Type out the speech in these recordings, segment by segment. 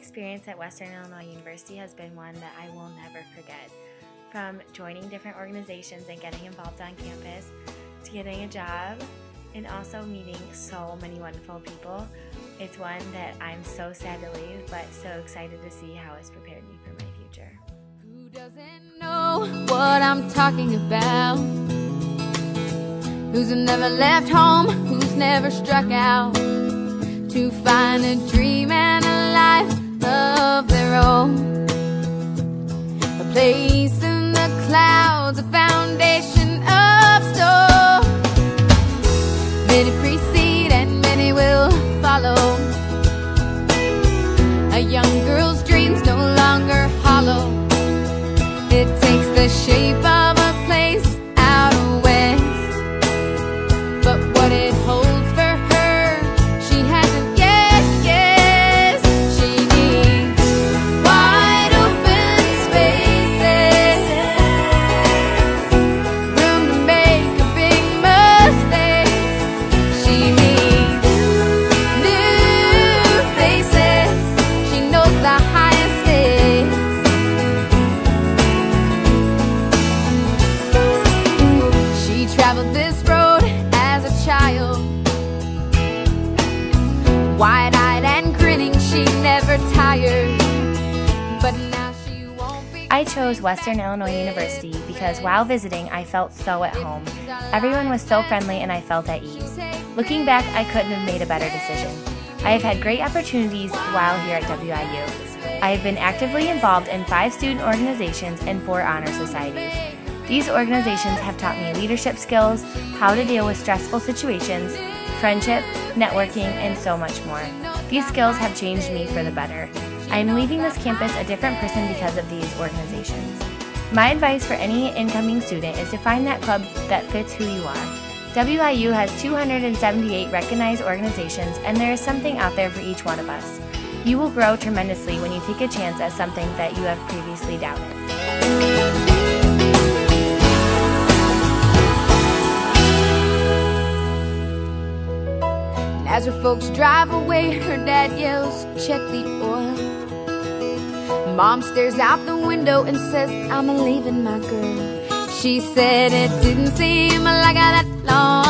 experience at Western Illinois University has been one that I will never forget. From joining different organizations and getting involved on campus, to getting a job, and also meeting so many wonderful people. It's one that I'm so sad to leave, but so excited to see how it's prepared me for my future. Who doesn't know what I'm talking about? Who's never left home? Who's never struck out to find a dream Many precede and many will follow. A young girl's dreams no longer hollow. It takes the shape traveled this road as a child. Wide eyed and grinning, she never tired. But now she won't be. I chose Western Illinois University because while visiting, I felt so at home. Everyone was so friendly and I felt at ease. Looking back, I couldn't have made a better decision. I have had great opportunities while here at WIU. I have been actively involved in five student organizations and four honor societies. These organizations have taught me leadership skills, how to deal with stressful situations, friendship, networking, and so much more. These skills have changed me for the better. I am leaving this campus a different person because of these organizations. My advice for any incoming student is to find that club that fits who you are. WIU has 278 recognized organizations, and there is something out there for each one of us. You will grow tremendously when you take a chance at something that you have previously doubted. As her folks drive away, her dad yells, Check the oil. Mom stares out the window and says, I'm leaving my girl. She said it didn't seem like that long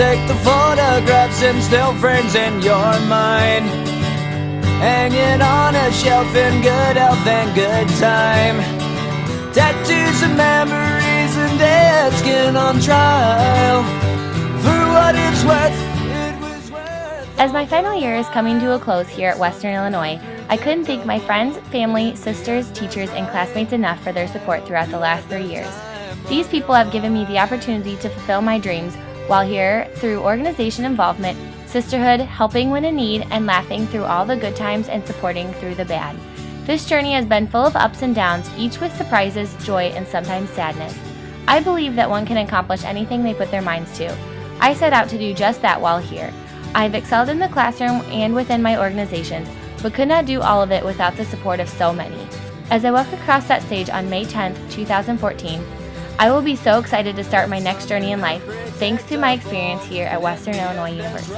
Take the photographs and still frames in your mind. Hang it on a shelf in good health and good time. Tattoos and memories and dead skin on trial. For what it's worth, it was worth. As my final year is coming to a close here at Western Illinois, I couldn't thank my friends, family, sisters, teachers, and classmates enough for their support throughout the last three years. These people have given me the opportunity to fulfill my dreams while here through organization involvement, sisterhood, helping when in need, and laughing through all the good times and supporting through the bad. This journey has been full of ups and downs, each with surprises, joy, and sometimes sadness. I believe that one can accomplish anything they put their minds to. I set out to do just that while here. I've excelled in the classroom and within my organizations, but could not do all of it without the support of so many. As I walk across that stage on May 10th, 2014, I will be so excited to start my next journey in life thanks to my experience here at Western Illinois University.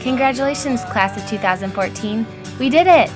Congratulations, class of 2014. We did it!